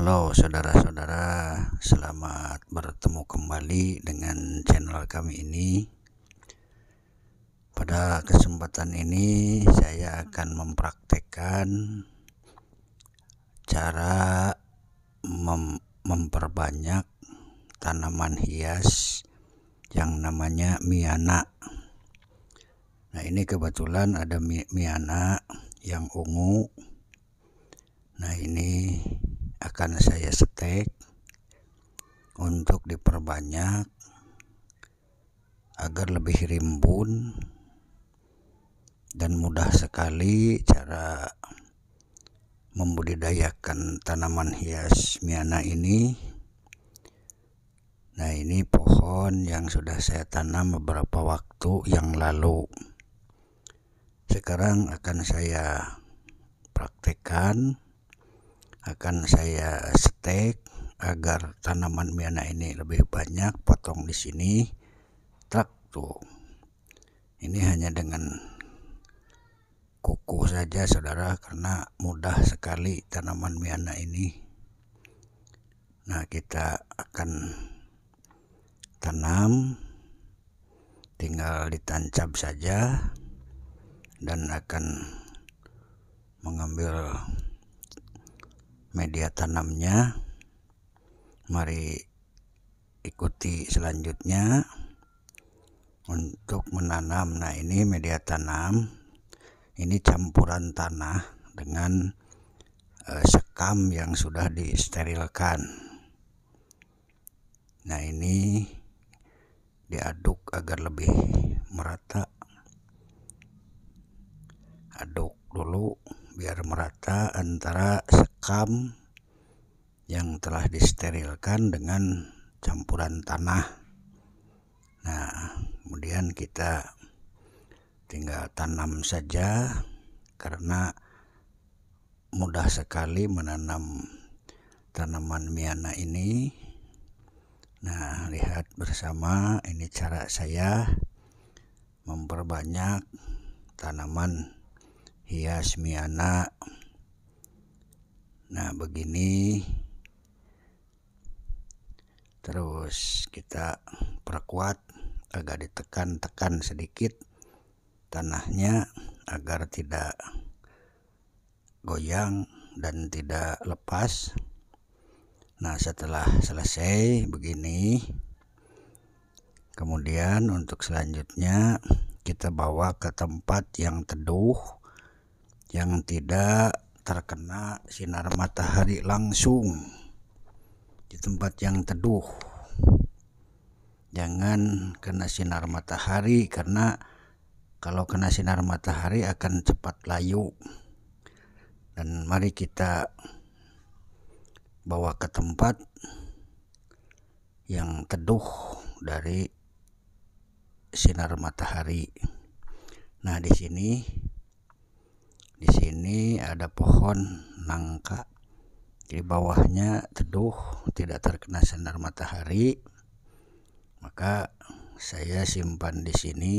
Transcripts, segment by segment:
Halo saudara-saudara, selamat bertemu kembali dengan channel kami ini. Pada kesempatan ini saya akan mempraktekkan cara mem memperbanyak tanaman hias yang namanya miana. Nah, ini kebetulan ada miana yang ungu. Nah, ini akan saya setek untuk diperbanyak agar lebih rimbun dan mudah sekali cara membudidayakan tanaman hias miana ini. Nah ini pohon yang sudah saya tanam beberapa waktu yang lalu. Sekarang akan saya praktekkan akan saya stek agar tanaman miana ini lebih banyak potong di sini truk tuh. Ini hanya dengan kuku saja saudara karena mudah sekali tanaman miana ini. Nah kita akan tanam tinggal ditancap saja dan akan mengambil media tanamnya. Mari ikuti selanjutnya. Untuk menanam nah ini media tanam. Ini campuran tanah dengan eh, sekam yang sudah disterilkan. Nah ini diaduk agar lebih merata. Aduk dulu biar merata antara sekam yang telah disterilkan dengan campuran tanah. Nah, kemudian kita tinggal tanam saja karena mudah sekali menanam tanaman miana ini. Nah, lihat bersama ini cara saya memperbanyak tanaman hias miana nah begini. Terus kita perkuat agak ditekan-tekan sedikit tanahnya agar tidak goyang dan tidak lepas. Nah setelah selesai begini. Kemudian untuk selanjutnya kita bawa ke tempat yang teduh yang tidak terkena sinar matahari langsung di tempat yang teduh. Jangan kena sinar matahari karena kalau kena sinar matahari akan cepat layu. Dan mari kita bawa ke tempat yang teduh dari sinar matahari. Nah, di sini di sini ada pohon nangka. Di bawahnya teduh, tidak terkena sinar matahari. Maka saya simpan di sini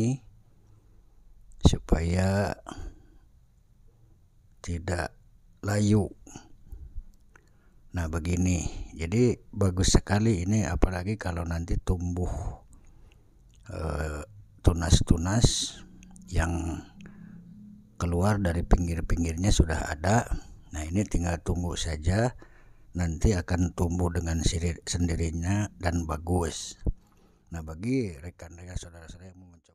supaya tidak layu. Nah, begini. Jadi bagus sekali ini apalagi kalau nanti tumbuh eh, tunas-tunas uh, yang keluar dari pinggir-pinggirnya sudah ada. Nah ini tinggal tunggu saja. Nanti akan tumbuh dengan sendirinya dan bagus. Nah bagi rekan-rekan saudara-saudara yang mau mencoba